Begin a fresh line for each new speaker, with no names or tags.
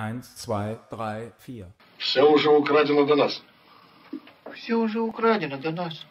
Eins, zwei, drei, vier.
Все уже украдено до нас.
Все уже украдено до нас.